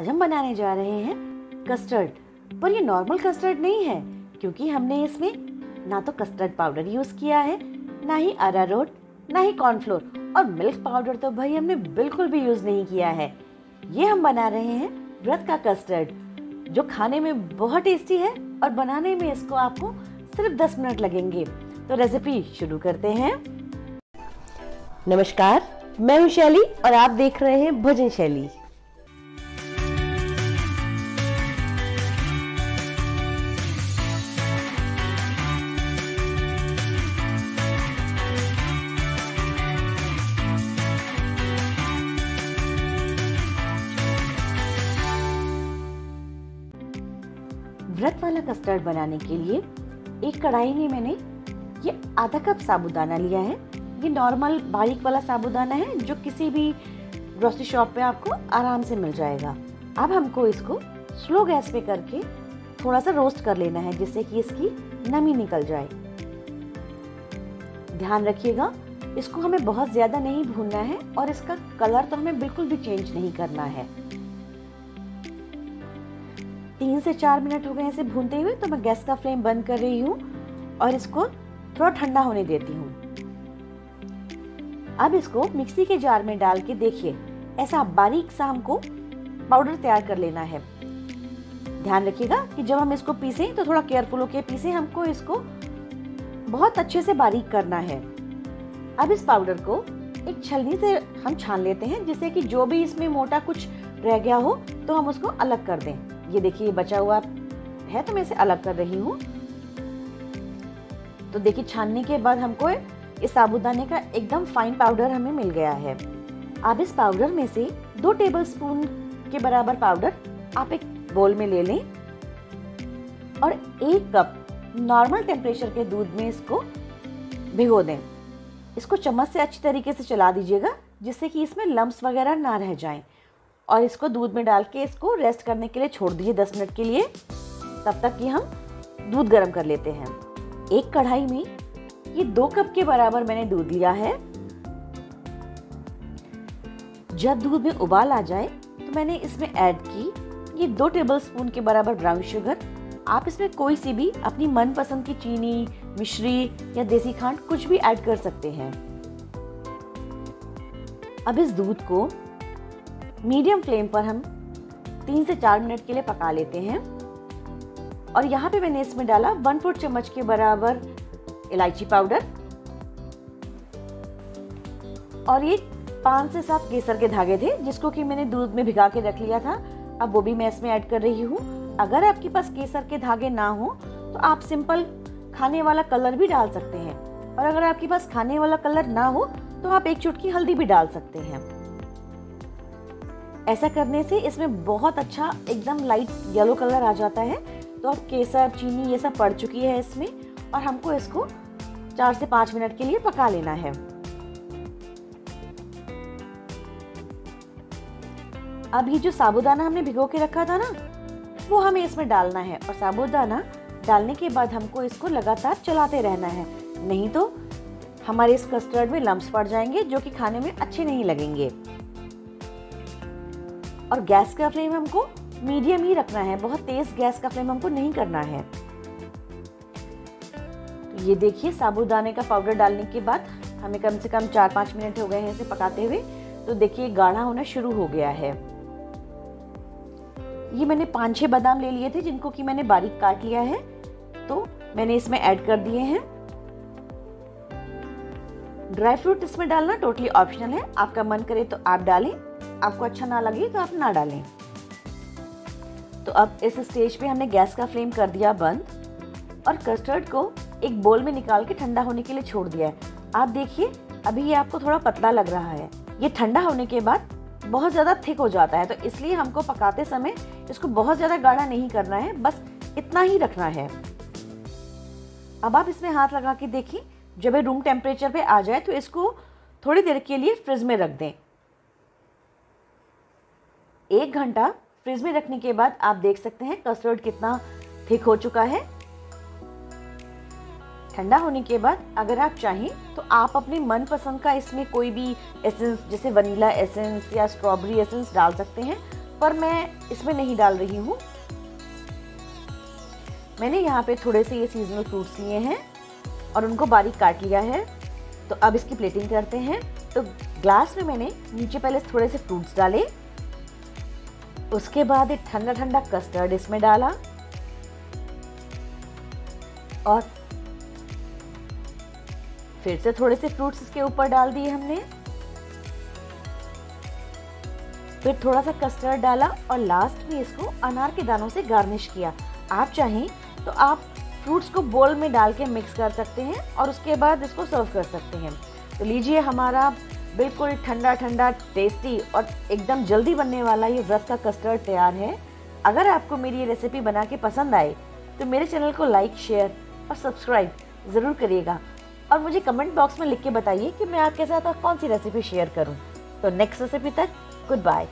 आज हम बनाने जा रहे हैं कस्टर्ड पर ये नॉर्मल कस्टर्ड नहीं है, क्योंकि हमने इसमें ना तो कस्टर्ड पाउडर यूज़ किया है, ना ही अरारोट ना ही कॉर्नफ्लोर और मिल्क पाउडर तो भाई हमने बिल्कुल भी यूज़ नहीं किया है। ये हम बना रहे हैं व्रत का कस्टर्ड जो खाने में बहुत टेस्टी है और बनाने में इसको आपको सिर्फ़ 10 मिनट लगेंगे। तो रेसिपी शुरू करते हैं। नमस्कार, मैं हूँ शैली और आप देख रहे हैं भोजन शैली। व्रत वाला कस्टर्ड बनाने के लिए एक कढ़ाई में मैंने ये आधा कप साबुदाना लिया है। ये नॉर्मल बारीक वाला साबुदाना है जो किसी भी ग्रोसरी शॉप पे आपको आराम से मिल जाएगा। अब हमको इसको स्लो गैस पे करके थोड़ा सा रोस्ट कर लेना है जिससे कि इसकी नमी निकल जाए। ध्यान रखिएगा, इसको हमें बहुत ज़्यादा नहीं भूनना है और इसका कलर तो हमें बिल्कुल भी चेंज नहीं करना है। तीन से चार मिनट हो गए इसे भूनते हुए तो मैं गैस का फ्लेम बंद कर रही हूँ और इसको थोड़ा ठंडा होने देती हूँ। अब इसको मिक्सी के जार में डाल के देखिए, ऐसा बारीक सा हमको पाउडर तैयार कर लेना है। ध्यान रखिएगा कि जब हम इसको पीसे तो थोड़ा केयरफुल होके पीसे, हमको इसको बहुत अच्छे से बारीक करना है। अब इस पाउडर को एक छलनी से हम छान लेते हैं, जिससे कि जो भी इसमें मोटा कुछ रह गया हो तो हम उसको अलग कर दें। ये देखिए, ये बचा हुआ है तो मैं इसे अलग कर रही हूँ। तो देखिए, छानने के बाद हमको इस साबुदाने का एकदम फाइन पाउडर हमें मिल गया है। आप इस पाउडर में से दो टेबल स्पून के बराबर पाउडर आप एक बोल में ले लें और एक कप नॉर्मल टेम्परेचर के दूध में इसको भिगो दें। इसको चम्मच से अच्छी तरीके से चला दीजिएगा, जिससे कि इसमें लम्स वगैरह ना रह जाएँ। और इसको दूध में डाल के इसको रेस्ट करने के लिए छोड़ दीजिए दस मिनट के लिए। तब तक कि हम दूध गर्म कर लेते हैं। एक कढ़ाई में ये दो कप के बराबर मैंने दूध लिया है। जब दूध में उबाल आ जाए तो मैंने इसमें ऐड की ये दो टेबल स्पून के बराबर ब्राउन शुगर आप इसमें कोई सी भी अपनी मनपसंद की चीनी, मिश्री या देसी खांड कुछ भी ऐड कर सकते हैं। अब इस दूध को मीडियम फ्लेम पर हम तीन से चार मिनट के लिए पका लेते हैं। और यहाँ पे मैंने इसमें डाला वन फोर्थ चम्मच के बराबर इलायची पाउडर। और ये पाँच से सात केसर के धागे थे, जिसको कि मैंने दूध में भिगा के रख लिया था। अब वो भी मैं इसमें ऐड कर रही हूँ। अगर आपके पास केसर के धागे ना हो तो आप सिंपल खाने वाला कलर भी डाल सकते हैं। और अगर आपके पास खाने वाला कलर ना हो तो आप एक चुटकी हल्दी भी डाल सकते हैं। ऐसा करने से इसमें बहुत अच्छा एकदम लाइट येलो कलर आ जाता है। तो अब केसर, चीनी, ये सब पड़ चुकी है इसमें और हमको इसको चार से पाँच मिनट के लिए पका लेना है। अब ये जो साबुदाना हमने भिगो के रखा था ना, वो हमें इसमें डालना है और साबुदाना डालने के बाद हमको इसको लगातार चलाते रहना है। नहीं तो हमारे इस कस्टर्ड में लम्स पड़ जाएँगे जो कि खाने में अच्छे नहीं लगेंगे। और गैस का फ्लेम हमको मीडियम ही रखना है। बहुत तेज गैस का फ्लेम हमको नहीं करना है। ये देखिए साबुदाने का पाउडर डालने के बाद हमें कम से कम चार पाँच मिनट हो गए हैं इसे पकाते हुए। तो देखिए, गाढ़ा होना शुरू हो गया है। ये मैंने पाँच छह बादाम ले लिए थे, जिनको कि मैंने बारीक काट लिया है। तो मैंने इसमें ऐड कर दिए हैं। ड्राई फ्रूट इसमें डालना टोटली ऑप्शनल है। आपका मन करे तो आप डालें। आपको अच्छा ना लगे तो आप ना डालें। तो अब इस स्टेज पे हमने गैस का फ्लेम कर दिया बंद और कस्टर्ड को एक बोल में निकाल के ठंडा होने के लिए छोड़ दिया है। आप देखिए, अभी ये आपको थोड़ा पतला लग रहा है। ये ठंडा होने के बाद बहुत ज़्यादा थिक हो जाता है तो इसलिए हमको पकाते समय इसको बहुत ज़्यादा गाढ़ा नहीं करना है, बस इतना ही रखना है। अब आप इसमें हाथ लगा के देखिए, जब ये रूम टेम्परेचर पे आ जाए तो इसको थोड़ी देर के लिए फ्रिज में रख दें। एक घंटा फ्रिज में रखने के बाद आप देख सकते हैं कस्टर्ड कितना थिक हो चुका है। ठंडा होने के बाद अगर आप चाहें तो आप अपने मनपसंद का इसमें कोई भी एसेंस, जैसे वनीला एसेंस या स्ट्रॉबेरी एसेंस डाल सकते हैं, पर मैं इसमें नहीं डाल रही हूँ। मैंने यहाँ पे थोड़े से ये सीजनल फ्रूट्स लिए हैं और उनको बारीक काट लिया है। तो अब इसकी प्लेटिंग करते हैं। तो ग्लास में मैंने नीचे पहले थोड़े से फ्रूट्स डाले। उसके बाद एक ठंडा ठंडा कस्टर्ड इसमें डाला। और फिर से थोड़े से फ्रूट्स इसके ऊपर डाल दिए हमने। फिर थोड़ा सा कस्टर्ड डाला और लास्ट में इसको अनार के दानों से गार्निश किया। आप चाहें तो आप फ्रूट्स को बोल में डाल के मिक्स कर सकते हैं और उसके बाद इसको सर्व कर सकते हैं। तो लीजिए हमारा बिल्कुल ठंडा ठंडा टेस्टी और एकदम जल्दी बनने वाला ये व्रत का कस्टर्ड तैयार है। अगर आपको मेरी ये रेसिपी बना के पसंद आए तो मेरे चैनल को लाइक शेयर और सब्सक्राइब ज़रूर करिएगा। और मुझे कमेंट बॉक्स में लिख के बताइए कि मैं आपके साथ और कौन सी रेसिपी शेयर करूँ। तो नेक्स्ट रेसिपी तक गुड बाय